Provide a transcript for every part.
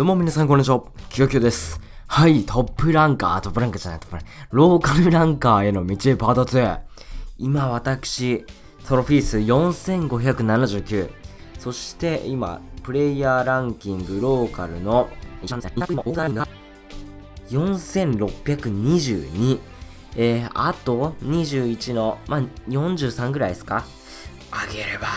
どうも皆さんこんにちは。キヨキヨです。はい、トップランカー、トップランカーじゃない、トップランカー。ローカルランカーへの道へパート2。今私、トロフィー数4579。そして今、プレイヤーランキングローカルの4622。えー、あと21の、まあ、43ぐらいですか？あげれば。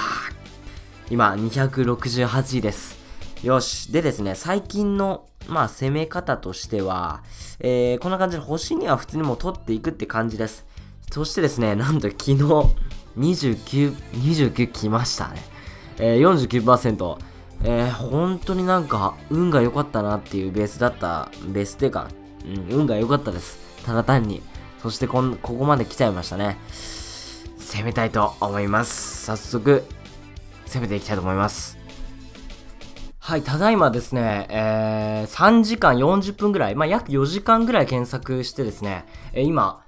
今、268位です。よし。でですね、最近の、まあ、攻め方としては、えー、こんな感じで星には普通にも取っていくって感じです。そしてですね、なんと昨日、29、29来ましたね。えー、49%。えー、本当になんか、運が良かったなっていうベースだった、ベースっていうか、うん、運が良かったです。ただ単に。そしてこん、ここまで来ちゃいましたね。攻めたいと思います。早速、攻めていきたいと思います。はい、ただいまですね、えー、3時間40分ぐらい、まあ、約4時間ぐらい検索してですね、えー今、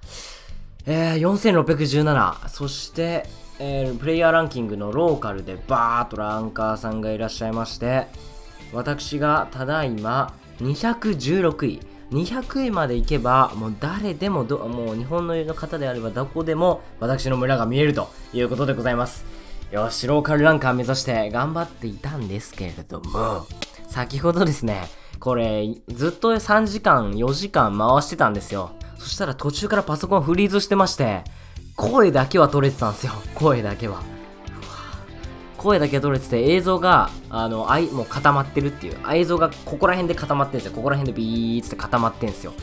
えー、4617、そして、えープレイヤーランキングのローカルでバーっとランカーさんがいらっしゃいまして、私がただいま216位。200位まで行けば、もう誰でもど、もう日本の方であればどこでも私の村が見えるということでございます。よし、ローカルランカー目指して頑張っていたんですけれども、先ほどですね、これ、ずっと3時間、4時間回してたんですよ。そしたら途中からパソコンフリーズしてまして、声だけは取れてたんですよ。声だけは。声だけ取れてて映像があのあいもう固まってるっていう映像がここら辺で固まってるんですよここら辺でビーって固まってるんですよ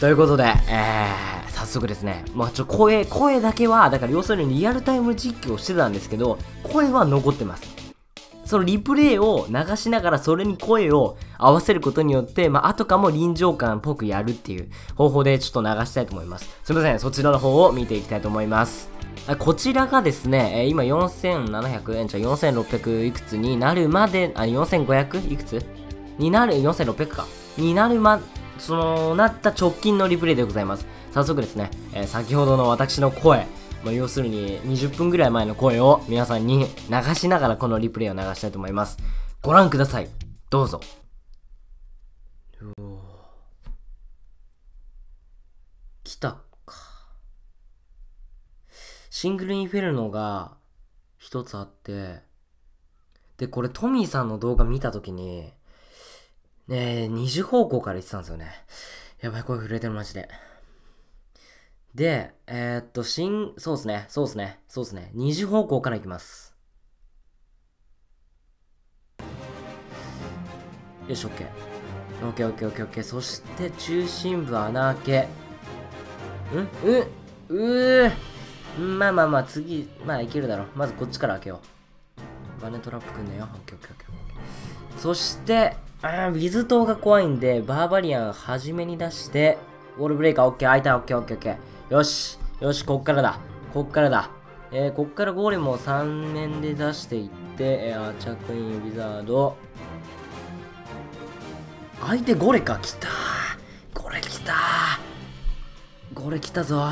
ということで、えー、早速ですね、まあ、ちょ声声だけはだから要するにリアルタイム実況してたんですけど声は残ってますそのリプレイを流しながらそれに声を合わせることによって、まあ、後かも臨場感っぽくやるっていう方法でちょっと流したいと思います。すいません、そちらの方を見ていきたいと思います。こちらがですね、今4700円、じゃ4600いくつになるまで、あ、4500いくつ？になる、4600か。になるま、その、なった直近のリプレイでございます。早速ですね、えー先ほどの私の声、まあ、要するに20分ぐらい前の声を皆さんに流しながらこのリプレイを流したいと思います。ご覧ください。どうぞ。来たか。シングルインフェルノが一つあって、で、これトミーさんの動画見たときに、ねえ、二次方向から言ってたんですよね。やばい、声震えてるマジで。で、えー、っと、新、そうですね、そうですね、そうですね。二次方向から行きます。よし、オッケー。オッケーオッケーオッケーオッケー。そして、中心部穴開け。んううーまあまあまあ、次、まあいけるだろう。まずこっちから開けよう。バネトラップくんだよ。オッケーオッケーオッケーオッケー。そして、あーウィズ島が怖いんで、バーバリアン初めに出して、ウォールブレイカー、オッケー、開いた、オッケー、オッケー、オッケー。よし、よし、こっからだ。こっからだ。えー、こっからゴーレムを3面で出していって、えー、アーチャークイーン、ウィザード。相手ゴレか、来たゴレ来たゴレ来たぞ。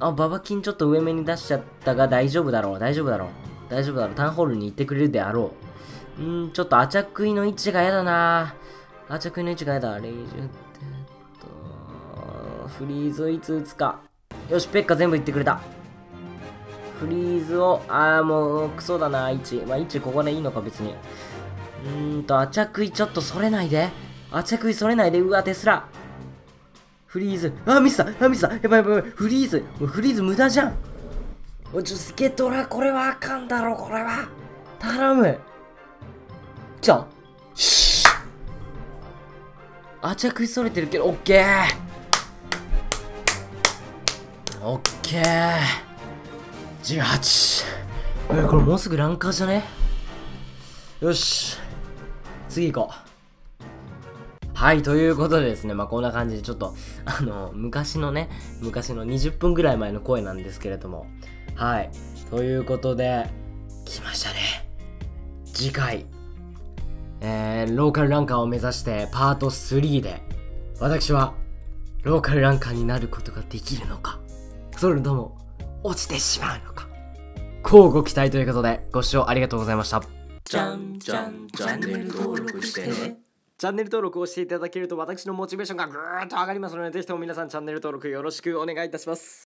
あ、ババキンちょっと上目に出しちゃったが大丈夫だろう、大丈夫だろう。大丈夫だろう。タウンホールに行ってくれるであろう。うーん、ちょっとアチャクイの位置がやだなアチャクイの位置がやだ。レイジュテッド。フリーズをいつ打つか。よし、ペッカ全部行ってくれた。フリーズを、あーもう、クソだな、位置。まあ、位置ここでいいのか、別に。うーんと、アチャクイちょっとそれないで。アチャクイそれないで。うわ、テスラ。フリーズ。あ、ミスった。あ、ミスった。やばいやばいやばい。フリーズ。もうフリーズ無駄じゃん。おちょ、スケトラ、これはあかんだろ、これは。頼む。じゃあ。シーあちゃくいそれてるけど、オッケー。オッケー。18。え、これもうすぐランカーじゃね？よし。次行こう。はい、ということでですね、まあこんな感じでちょっと、あの、昔のね、昔の20分ぐらい前の声なんですけれども、はい。ということで、来ましたね。次回、えー、ローカルランカーを目指してパート3で、私は、ローカルランカーになることができるのか、それとも、落ちてしまうのか、交互期待ということで、ご視聴ありがとうございました。じゃんじゃんチャンネル登録してねチャンネル登録をしていただけると私のモチベーションがぐーっと上がりますのでぜひとも皆さんチャンネル登録よろしくお願いいたします